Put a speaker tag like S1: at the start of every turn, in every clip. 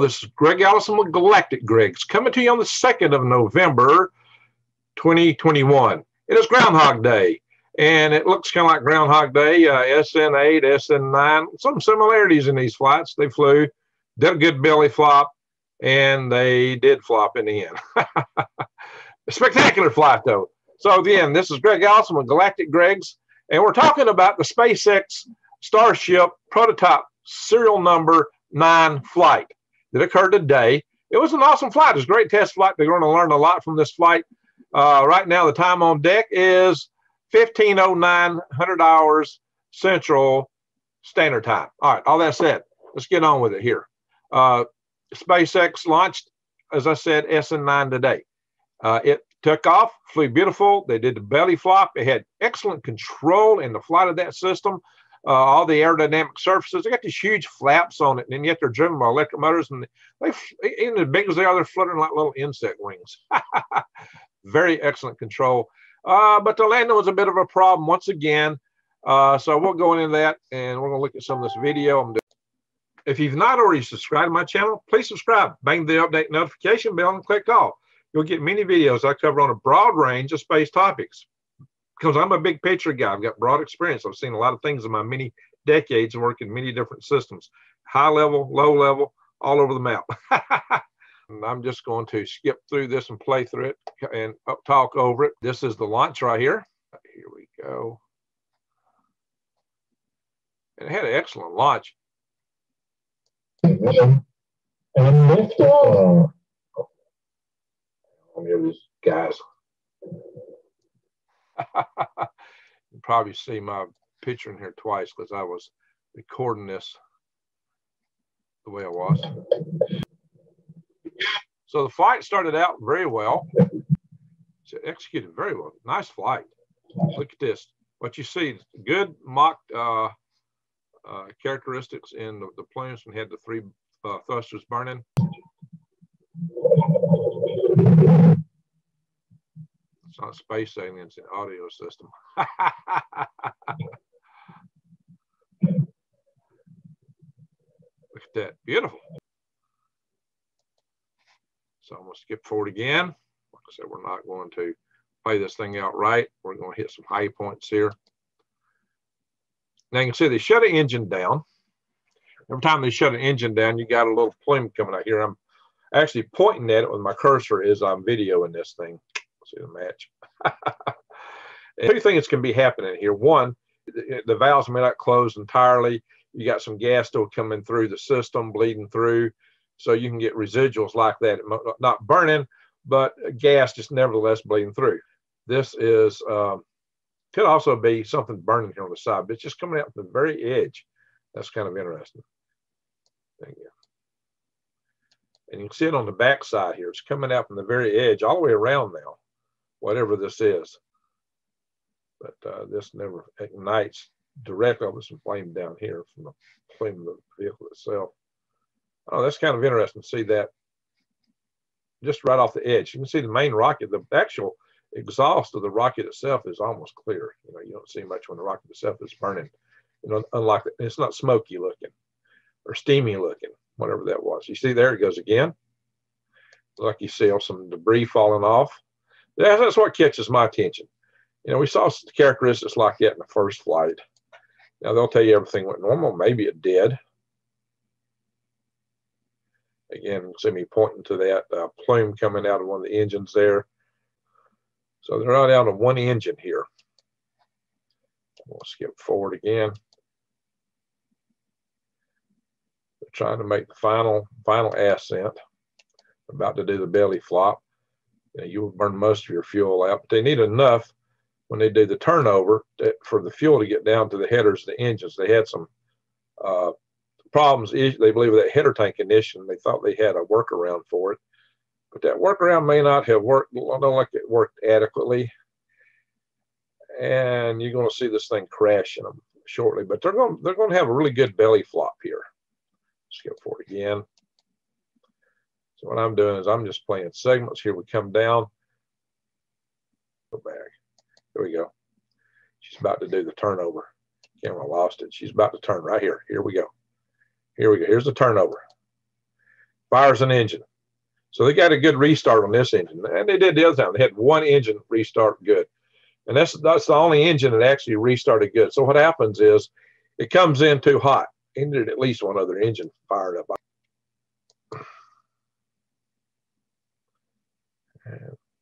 S1: This is Greg Allison with Galactic Gregs coming to you on the 2nd of November 2021. It is Groundhog Day, and it looks kind of like Groundhog Day, uh, SN8, SN9, some similarities in these flights. They flew, did a good belly flop, and they did flop in the end. spectacular flight, though. So, again, this is Greg Allison with Galactic Gregs, and we're talking about the SpaceX Starship prototype serial number nine flight that occurred today. It was an awesome flight. It was a great test flight. They're going to learn a lot from this flight. Uh, right now, the time on deck is 1509, 100 hours Central Standard Time. All right, all that said, let's get on with it here. Uh, SpaceX launched, as I said, SN9 today. Uh, it took off, flew beautiful. They did the belly flop. It had excellent control in the flight of that system uh, all the aerodynamic surfaces. They got these huge flaps on it, and yet they're driven by electric motors. And they, even as big as they are, they're fluttering like little insect wings. Very excellent control. Uh, but the landing was a bit of a problem once again. Uh, so we'll go into that, and we're going to look at some of this video. I'm doing. If you've not already subscribed to my channel, please subscribe. Bang the update notification bell and click all. You'll get many videos I cover on a broad range of space topics because I'm a big picture guy. I've got broad experience. I've seen a lot of things in my many decades and work in many different systems, high level, low level, all over the map. And I'm just going to skip through this and play through it and talk over it. This is the launch right here. Here we go. And it had an excellent launch.
S2: And lift off.
S1: Here these guys. you probably see my picture in here twice because I was recording this the way I was. So the flight started out very well. It's executed very well. Nice flight. Look at this. What you see, good Mach uh, uh, characteristics in the, the planes and had the three uh, thrusters burning. Not space aliens, an audio system. Look at that, beautiful. So I'm gonna skip forward again. Like I said, we're not going to play this thing out right. We're gonna hit some high points here. Now you can see they shut an engine down. Every time they shut an engine down, you got a little plume coming out here. I'm actually pointing at it with my cursor as I'm videoing this thing see the match. two things can be happening here. One, the, the valves may not close entirely. You got some gas still coming through the system, bleeding through. So you can get residuals like that, not burning, but gas just nevertheless bleeding through. This is, um, could also be something burning here on the side, but it's just coming out from the very edge. That's kind of interesting. You. And you can see it on the back side here. It's coming out from the very edge all the way around now whatever this is. But uh, this never ignites directly on some flame down here from the flame of the vehicle itself. Oh, that's kind of interesting to see that just right off the edge. You can see the main rocket, the actual exhaust of the rocket itself is almost clear. You know, you don't see much when the rocket itself is burning. You know, unlike it's not smoky looking or steamy looking, whatever that was. You see there it goes again. Like you see some debris falling off that's what catches my attention. You know, we saw characteristics like that in the first flight. Now they'll tell you everything went normal. Maybe it did. Again, see me pointing to that uh, plume coming out of one of the engines there. So they're not out of one engine here. We'll skip forward again. They're trying to make the final final ascent. About to do the belly flop you, know, you will burn most of your fuel out, but they need enough when they do the turnover for the fuel to get down to the headers of the engines. They had some uh, problems, they believe, with that header tank ignition. They thought they had a workaround for it, but that workaround may not have worked, I don't like it worked adequately. And you're going to see this thing crashing them shortly, but they're going, they're going to have a really good belly flop here. Skip forward again. So what I'm doing is I'm just playing segments. Here we come down. Go back. Here we go. She's about to do the turnover. Camera lost it. She's about to turn right here. Here we go. Here we go. Here's the turnover. fires an engine. So they got a good restart on this engine, and they did the other time. They had one engine restart good, and that's that's the only engine that actually restarted good. So what happens is, it comes in too hot. It needed at least one other engine fired up.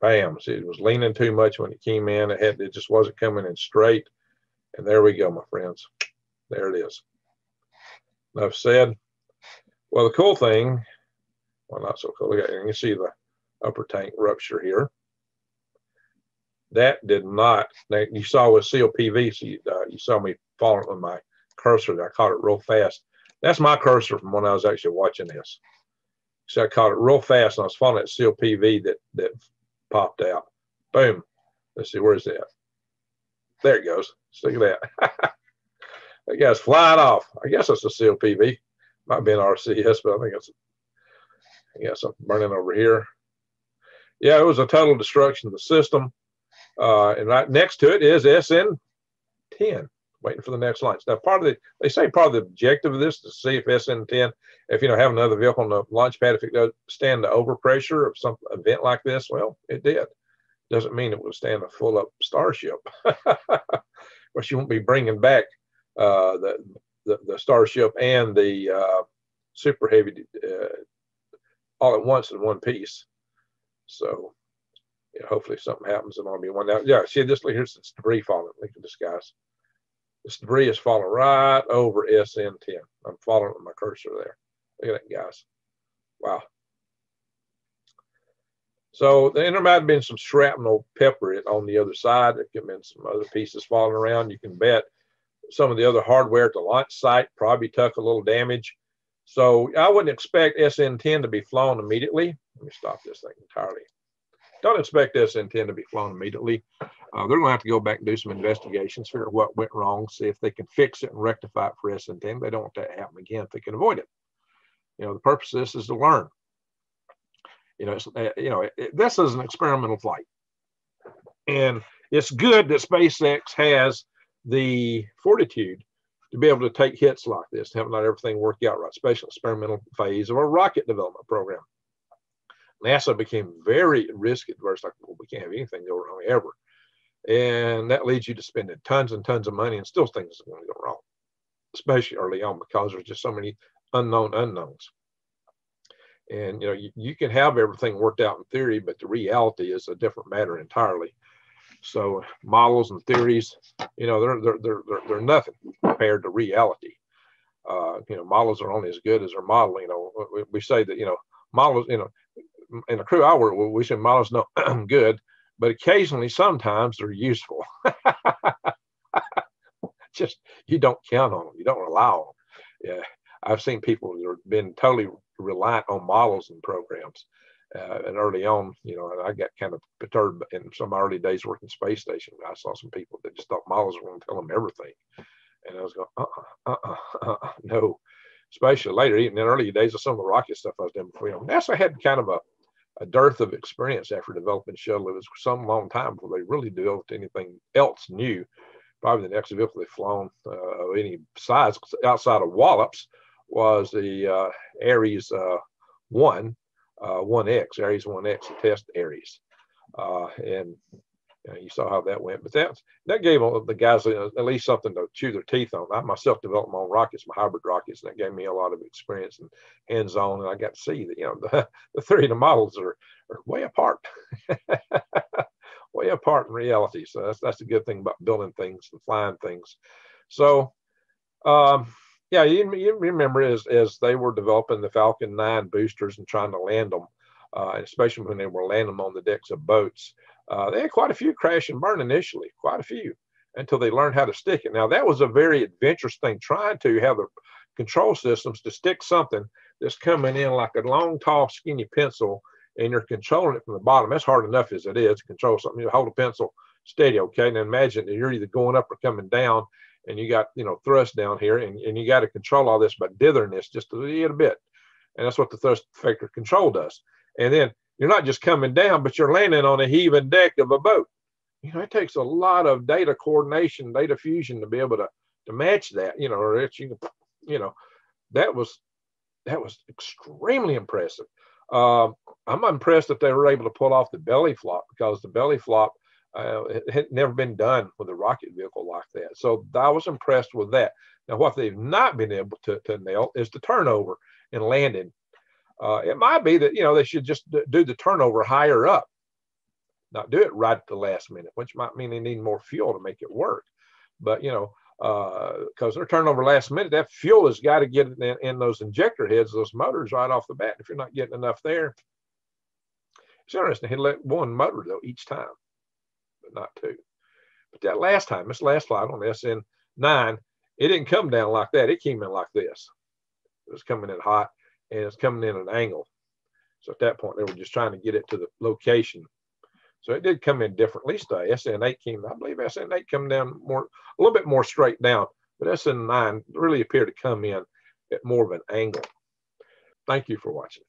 S1: Bam! See, it was leaning too much when it came in. It had it just wasn't coming in straight. And there we go, my friends. There it is. Enough said. Well, the cool thing, well, not so cool. You can see the upper tank rupture here. That did not. You saw with seal PVC. Uh, you saw me falling with my cursor. I caught it real fast. That's my cursor from when I was actually watching this. So I caught it real fast, and I was following that COPV that that popped out. Boom. Let's see, where's that? There it goes. Look at that. that guy's flying off. I guess it's a COPV. Might be an RCS, but I think it's, I guess I'm burning over here. Yeah, it was a total destruction of the system. Uh, and right next to it is SN10, waiting for the next launch. Now, part of the, they say part of the objective of this is to see if SN10, if, you know, have another vehicle on the launch pad, if it does stand the overpressure of some event like this, well, it did. Doesn't mean it will stand a full up Starship. but you won't be bringing back uh, the, the, the Starship and the uh, Super Heavy uh, all at once in one piece. So yeah, hopefully something happens and I'll be one. Now, yeah, see this here's debris falling. At this, guys. This debris is falling right over SN10. I'm following with my cursor there. Look at that, guys. Wow. So there might have been some shrapnel pepper on the other side. There could have been some other pieces falling around. You can bet some of the other hardware at the launch site probably took a little damage. So I wouldn't expect SN10 to be flown immediately. Let me stop this thing entirely. Don't expect SN10 to be flown immediately. Uh, they're going to have to go back and do some investigations, figure out what went wrong, see if they can fix it and rectify it for SN10. They don't want that to happen again if they can avoid it. You know, the purpose of this is to learn. You know, uh, you know, it, this is an experimental flight, and it's good that SpaceX has the fortitude to be able to take hits like this, have not everything work out right, special experimental phase of a rocket development program. NASA became very risk adverse, like, well, we can't have anything go wrong ever. And that leads you to spending tons and tons of money, and still things are going to go wrong, especially early on because there's just so many unknown unknowns. And you know, you, you can have everything worked out in theory, but the reality is a different matter entirely. So models and theories, you know, they're they're they're they're, nothing compared to reality. Uh, you know, models are only as good as their model. You know, we, we say that you know models. You know, in the crew I work with, we say models no good, but occasionally, sometimes they're useful. Just you don't count on them. You don't rely on them. Yeah, I've seen people that have been totally reliant on models and programs uh, and early on, you know, I got kind of perturbed in some early days working space station. I saw some people that just thought models were going to tell them everything, and I was going, uh-uh, uh-uh, uh-uh, no. Especially later, even in early days of some of the rocket stuff I was doing before. You know, NASA had kind of a, a dearth of experience after developing shuttle. It was some long time before they really developed anything else new. Probably the next vehicle they've flown uh, of any size outside of Wallops was the uh, Ares uh, 1 uh, 1X, Ares 1X, test Ares. Uh, and you, saw how that went. But that, that gave the guys at least something to chew their teeth on. I myself developed my own rockets, my hybrid rockets, and that gave me a lot of experience and hands on. And I got to see that, you know, the, the three of the models are, are way apart. way apart in reality. So that's, that's a good thing about building things and flying things. So, um, yeah, you, you remember as, as they were developing the Falcon 9 boosters and trying to land them, uh, especially when they were landing them on the decks of boats, uh, they had quite a few crash and burn initially, quite a few, until they learned how to stick it. Now, that was a very adventurous thing, trying to have the control systems to stick something that's coming in like a long, tall, skinny pencil, and you're controlling it from the bottom. That's hard enough as it is to control something. You hold a pencil steady, okay? And imagine that you're either going up or coming down, and you got you know thrust down here and, and you got to control all this by dithering this just a little bit and that's what the thrust vector control does and then you're not just coming down but you're landing on a heaving deck of a boat you know it takes a lot of data coordination data fusion to be able to to match that you know or it's you, you know that was that was extremely impressive. Um, I'm impressed that they were able to pull off the belly flop because the belly flop uh, had never been done with a rocket vehicle like that. So I was impressed with that. Now, what they've not been able to, to nail is the turnover and landing. Uh, it might be that you know they should just do the turnover higher up, not do it right at the last minute, which might mean they need more fuel to make it work. But you know, because uh, they're turnover last minute, that fuel has got to get in, in, those injector heads, those motors right off the bat. If you're not getting enough there, it's interesting. He let one motor though each time, but not two. But that last time, this last flight on the SN9, it didn't come down like that. It came in like this. It was coming in hot and it's coming in an angle. So at that point, they were just trying to get it to the location. So it did come in different. At least uh, SN8 came, I believe SN8 come down more, a little bit more straight down, but SN9 really appeared to come in at more of an angle. Thank you for watching.